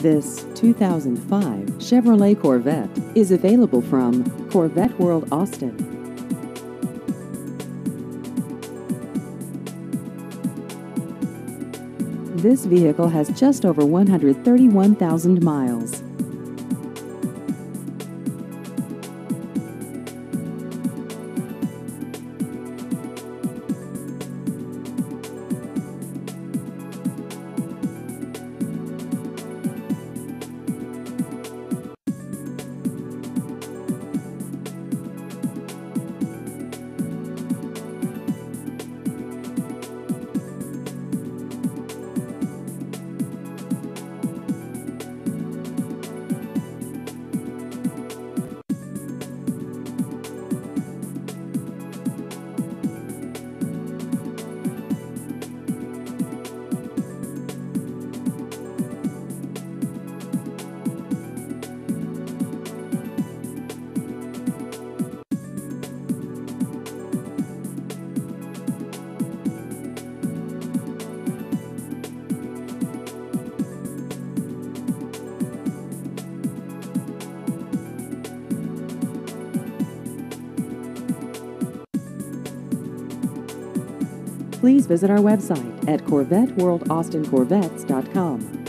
This 2005 Chevrolet Corvette is available from Corvette World Austin. This vehicle has just over 131,000 miles. Please visit our website at CorvetteWorldAustinCorvettes.com.